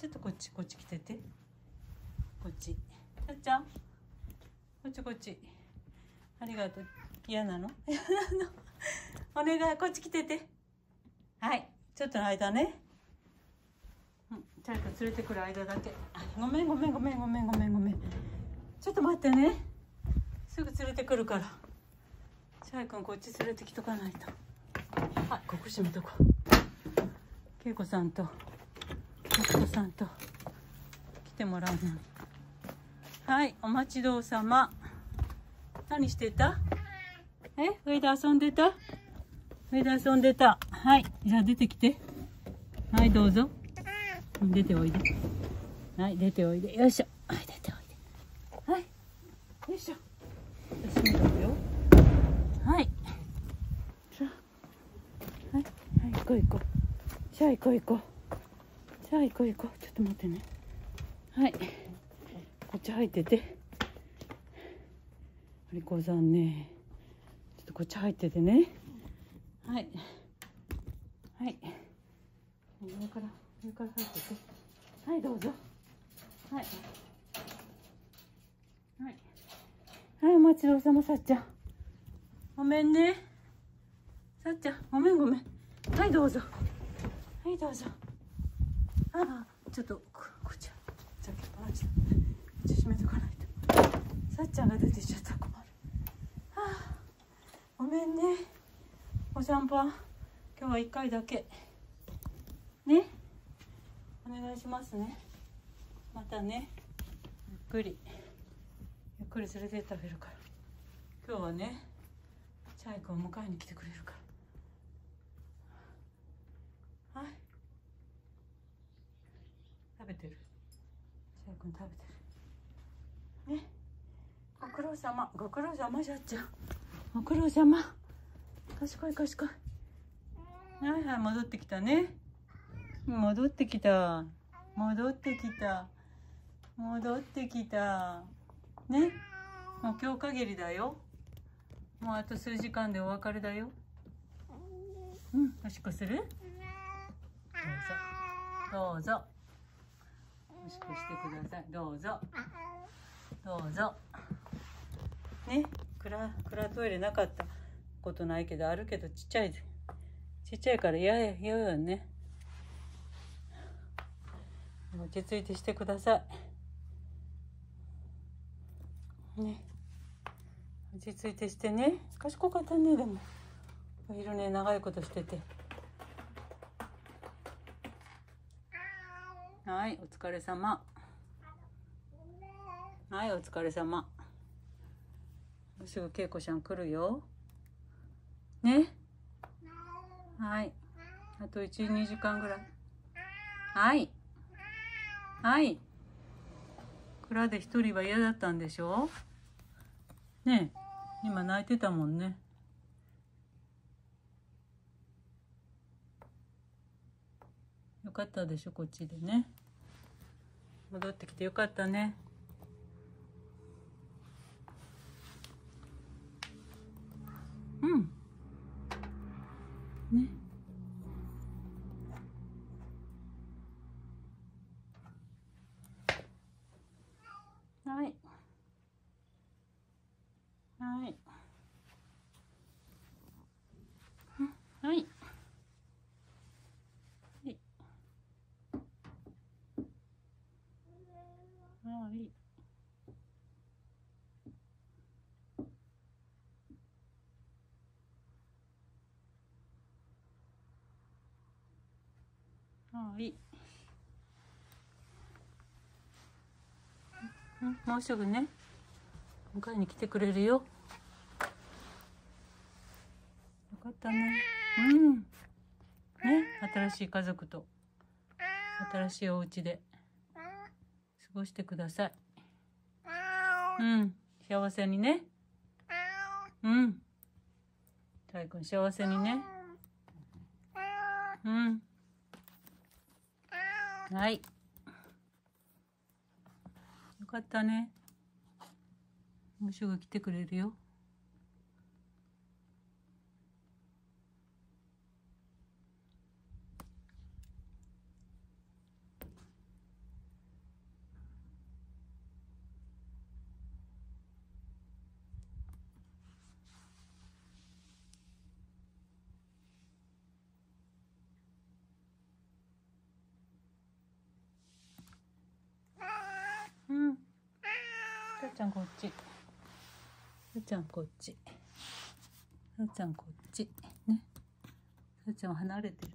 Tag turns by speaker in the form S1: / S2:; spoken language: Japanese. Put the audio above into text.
S1: ちょっとこっちこっち来てて。こっち。さっちゃん。こっちこっち。ありがとう。嫌なの？嫌なの。お願い。こっち来てて。はい。ちょっとの間ね。うん。チャイ君連れてくる間だけ。ごめんごめんごめんごめんごめんごめん。ちょっと待ってね。すぐ連れてくるから。チャイ君こっち連れてきとかないと。はいここ閉めとこう。恵子さんと。息子さんと。来てもらうの。にはいお待ちどうさま。何してた？え上で遊んでた？上で遊んでた。はいじゃあ出てきて。はいどうぞ。出ておいで。はい出ておいで。よいしょ。はい出ておいで。はいよいしょ。私見るよ。はい。さあ。はいはい行こう行こう。じゃあ行こう行こう。じゃあ行こう行こう。ちょっと待ってね。はい。こっち入ってて。ありこさんね。ちょっとこっち入っててね。はい。はい。上から上から入ってて。はいどうぞ。はい。はい。はいお待ちどうさまさっちゃん。ごめんね。さっちゃんごめんごめん。はいどうぞ。はいどうぞ。ああちょっとここっちじゃあこっちこっち閉めとかないとさっちゃんが出てきちゃったら困るあごめんねお散歩は今日は一回だけねお願いしますねまたねゆっくりゆっくり連れてってあげるから今日はねチャイ君を迎えに来てくれるからはい食べてる。チャイ君食べてる。ねご苦労様。ご苦労様じゃっちゃ。んご苦労様。賢い賢い。はいはい戻ってきたね。戻ってきた。戻ってきた。戻ってきた。ね？もう今日限りだよ。もうあと数時間でお別れだよ。うんおしっこする？どうぞ。どうぞ。しっこしてください。どうぞ。どうぞ。ね蔵蔵トイレなかったことないけどあるけどちっちゃいちっちゃいから嫌や嫌よね。落ち着いてしてください。ね。落ち着いてしてね。賢かったねでも。お昼ね長いことしててはいお疲れ様。はいお疲れ様。もうすぐ恵子ちゃん来るよ。ね？はい。あと12時間ぐらい。はい。はい。蔵で一人は嫌だったんでしょ？ね？え今泣いてたもんね。よかったでしょこっちでね。戻ってきてよかったね。うん。ね。はいうんはいはいはいはい。うんもうすぐね。迎えに来てくれるよ。よかったね。うん。ね新しい家族と。新しいお家で。ごしてください。うん。幸せにね。うん。たいくん幸せにね。うん。はい。よかったね。もうすぐ来てくれるよちゃんこっち。さちゃんこっち。さちゃんこっち。ね。さちゃん離れてる。